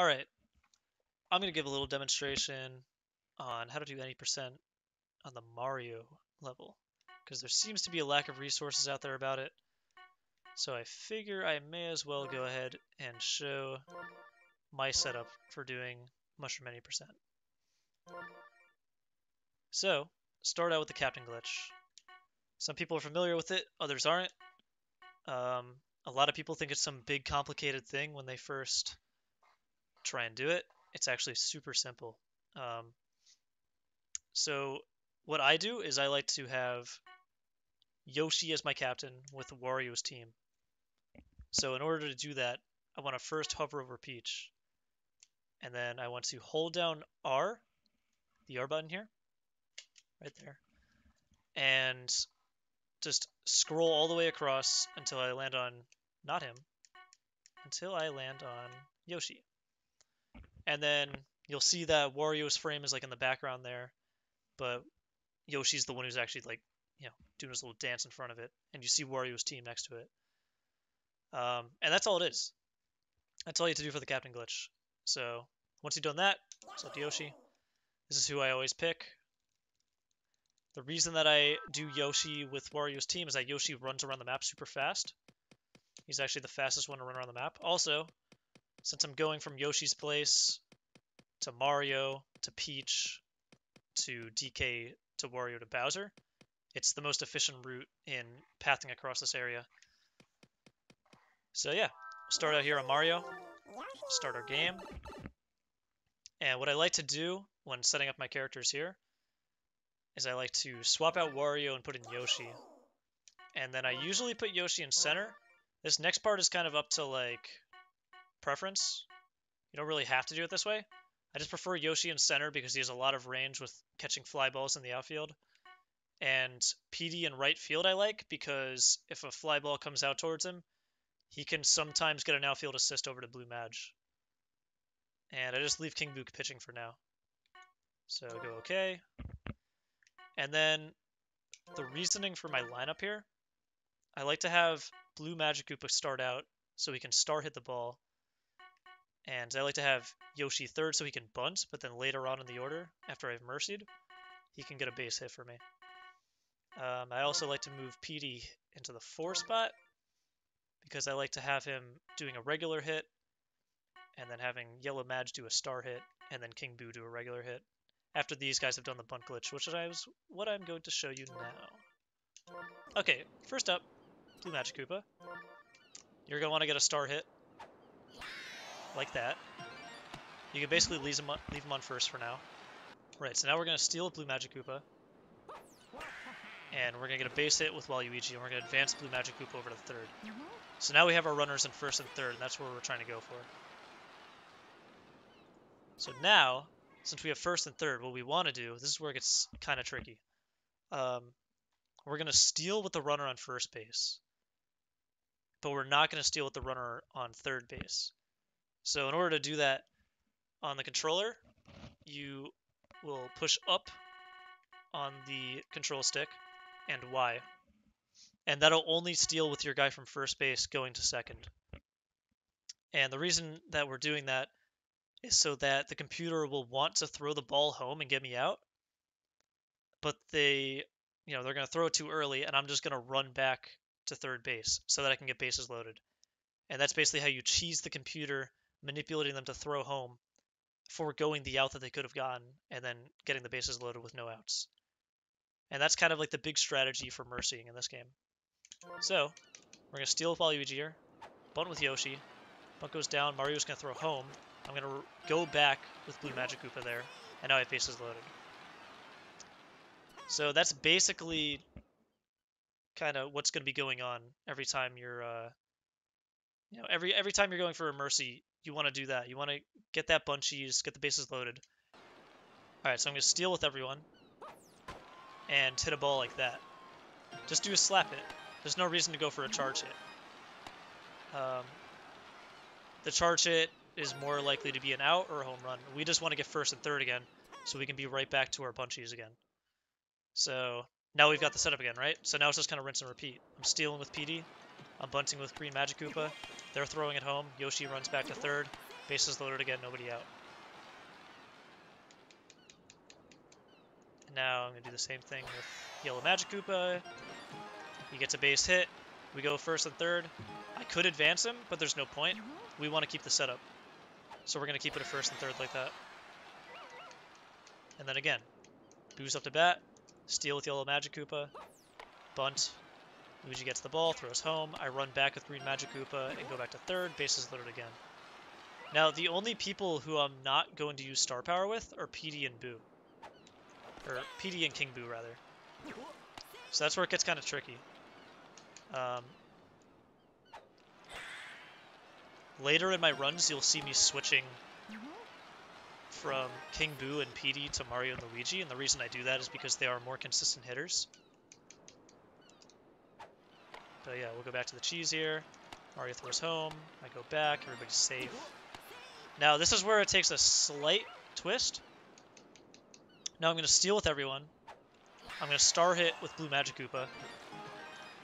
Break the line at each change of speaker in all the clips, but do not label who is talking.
Alright, I'm going to give a little demonstration on how to do any percent on the Mario level, because there seems to be a lack of resources out there about it. So I figure I may as well go ahead and show my setup for doing Mushroom Any percent. So, start out with the Captain glitch. Some people are familiar with it, others aren't. Um, a lot of people think it's some big complicated thing when they first try and do it. It's actually super simple. Um, so what I do is I like to have Yoshi as my captain with the Wario's team. So in order to do that, I want to first hover over Peach. And then I want to hold down R, the R button here, right there, and just scroll all the way across until I land on, not him, until I land on Yoshi. And then you'll see that Wario's frame is like in the background there, but Yoshi's the one who's actually like, you know, doing his little dance in front of it, and you see Wario's team next to it. Um, and that's all it is. That's all you have to do for the captain glitch. So once you've done that, select Yoshi. This is who I always pick. The reason that I do Yoshi with Wario's team is that Yoshi runs around the map super fast. He's actually the fastest one to run around the map. Also, since I'm going from Yoshi's place to Mario to Peach to DK to Wario to Bowser, it's the most efficient route in pathing across this area. So yeah, start out here on Mario, start our game. And what I like to do when setting up my characters here is I like to swap out Wario and put in Yoshi. And then I usually put Yoshi in center. This next part is kind of up to like preference. You don't really have to do it this way. I just prefer Yoshi in center because he has a lot of range with catching fly balls in the outfield. And Petey in right field I like because if a fly ball comes out towards him, he can sometimes get an outfield assist over to Blue Madge. And I just leave King Boo pitching for now. So go OK. And then the reasoning for my lineup here, I like to have Blue Magic Koopa start out so he can star hit the ball and I like to have Yoshi third so he can bunt, but then later on in the order, after I've mercied, he can get a base hit for me. Um, I also like to move Petey into the four spot because I like to have him doing a regular hit and then having Yellow Madge do a star hit and then King Boo do a regular hit after these guys have done the bunt glitch, which is what I'm going to show you now. Okay, first up, Blue Magic Koopa. You're going to want to get a star hit like that. You can basically leave him, on, leave on first for now. Right, so now we're going to steal a Blue Magic Koopa. And we're going to get a base hit with Waluigi, and we're going to advance Blue Magic Koopa over to third. Mm -hmm. So now we have our runners in first and third, and that's where we're trying to go for. So now, since we have first and third, what we want to do, this is where it gets kind of tricky. Um, we're going to steal with the runner on first base. But we're not going to steal with the runner on third base. So in order to do that on the controller, you will push up on the control stick and Y. And that'll only steal with your guy from first base going to second. And the reason that we're doing that is so that the computer will want to throw the ball home and get me out. But they, you know, they're going to throw it too early and I'm just going to run back to third base so that I can get bases loaded. And that's basically how you cheese the computer manipulating them to throw home, foregoing the out that they could have gotten, and then getting the bases loaded with no outs. And that's kind of like the big strategy for mercying in this game. So, we're going to steal Waluigi here, bunt with Yoshi, bunt goes down, Mario's going to throw home, I'm going to go back with Blue Magic Koopa there, and now I have bases loaded. So that's basically kind of what's going to be going on every time you're, uh, you know, every every time you're going for a mercy, you want to do that. You want to get that bunchies, get the bases loaded. Alright, so I'm to steal with everyone. And hit a ball like that. Just do a slap hit. There's no reason to go for a charge hit. Um, the charge hit is more likely to be an out or a home run. We just want to get first and third again, so we can be right back to our bunchies again. So now we've got the setup again, right? So now it's just kind of rinse and repeat. I'm stealing with Petey. I'm bunting with Green Magic Koopa. They're throwing it home. Yoshi runs back to third. Bases loaded again, nobody out. Now I'm going to do the same thing with Yellow Magic Koopa. He gets a base hit. We go first and third. I could advance him, but there's no point. We want to keep the setup. So we're going to keep it a first and third like that. And then again, Boo's up to bat, steal with Yellow Magic Koopa, bunt. Luigi gets the ball, throws home. I run back with Green Magic Koopa and go back to third. Bases loaded again. Now, the only people who I'm not going to use Star Power with are Petey and Boo. Or Petey and King Boo, rather. So that's where it gets kind of tricky. Um, later in my runs, you'll see me switching from King Boo and Petey to Mario and Luigi, and the reason I do that is because they are more consistent hitters. But yeah, we'll go back to the cheese here. Mario throws home. I go back. Everybody's safe. Now, this is where it takes a slight twist. Now I'm going to steal with everyone. I'm going to star hit with Blue Magic Koopa.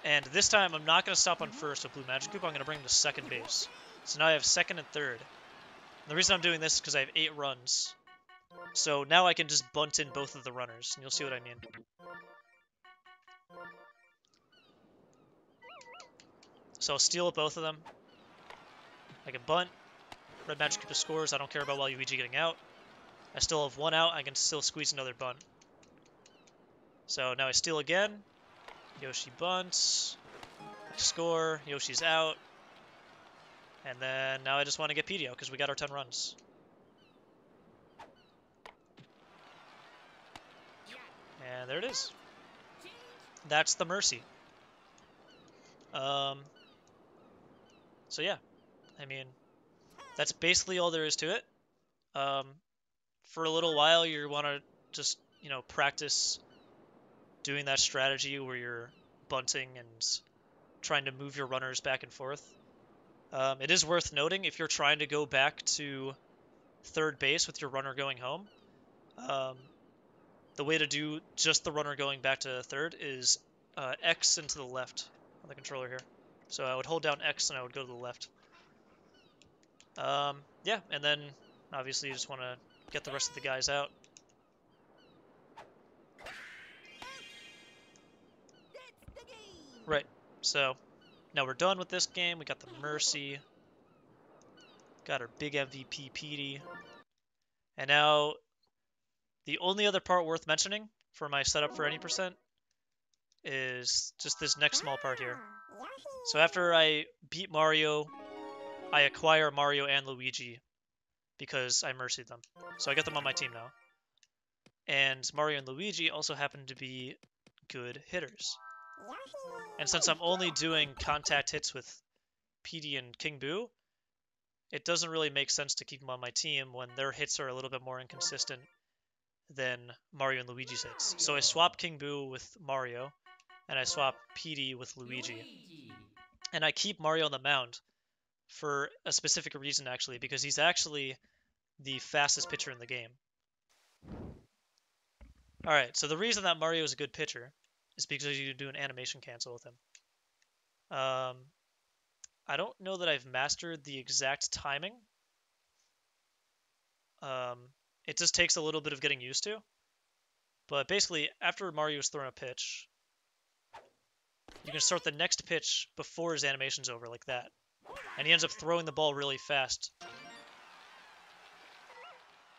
And this time, I'm not going to stop on first with Blue Magic Koopa. I'm going to bring him to second base. So now I have second and third. And the reason I'm doing this is because I have eight runs. So now I can just bunt in both of the runners, and you'll see what I mean. So I'll steal both of them. I can bunt. Red Magic Koopa scores. I don't care about Waluigi getting out. I still have one out. I can still squeeze another bunt. So now I steal again. Yoshi bunts. Score. Yoshi's out. And then now I just want to get PDO because we got our 10 runs. And there it is. That's the Mercy. Um, so yeah, I mean, that's basically all there is to it. Um, for a little while, you want to just, you know, practice doing that strategy where you're bunting and trying to move your runners back and forth. Um, it is worth noting if you're trying to go back to third base with your runner going home, um, the way to do just the runner going back to third is uh, X into the left on the controller here. So I would hold down X and I would go to the left. Um, yeah, and then obviously you just want to get the rest of the guys out. Right, so now we're done with this game. We got the Mercy. Got our big MVP Petey. And now the only other part worth mentioning for my setup for any percent is just this next small part here. So after I beat Mario, I acquire Mario and Luigi because I mercied them. So I get them on my team now. And Mario and Luigi also happen to be good hitters. And since I'm only doing contact hits with Petey and King Boo, it doesn't really make sense to keep them on my team when their hits are a little bit more inconsistent than Mario and Luigi's hits. So I swap King Boo with Mario, and I swap Petey with Luigi. And I keep Mario on the mound for a specific reason, actually, because he's actually the fastest pitcher in the game. Alright, so the reason that Mario is a good pitcher is because you do an animation cancel with him. Um, I don't know that I've mastered the exact timing. Um, it just takes a little bit of getting used to. But basically, after Mario's thrown a pitch, you can start the next pitch before his animation's over, like that. And he ends up throwing the ball really fast.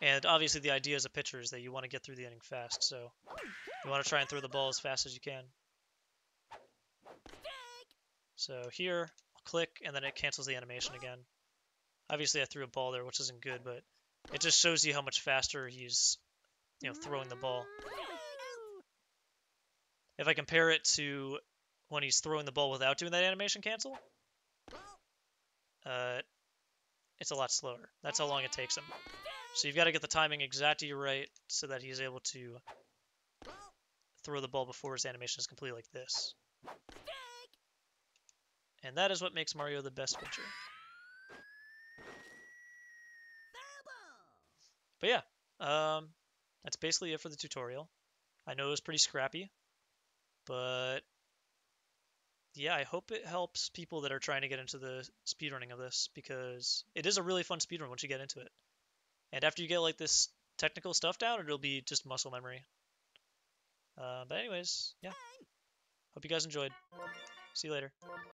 And obviously the idea as a pitcher is that you want to get through the inning fast, so you want to try and throw the ball as fast as you can. So here, I'll click, and then it cancels the animation again. Obviously I threw a ball there, which isn't good, but it just shows you how much faster he's, you know, throwing the ball. If I compare it to when he's throwing the ball without doing that animation cancel, uh, it's a lot slower. That's how long it takes him. So you've got to get the timing exactly right so that he's able to throw the ball before his animation is complete like this. And that is what makes Mario the best pitcher. But yeah, um, that's basically it for the tutorial. I know it was pretty scrappy, but yeah, I hope it helps people that are trying to get into the speedrunning of this because it is a really fun speedrun once you get into it. And after you get like this technical stuff down, it'll be just muscle memory. Uh, but anyways, yeah. Hope you guys enjoyed. See you later.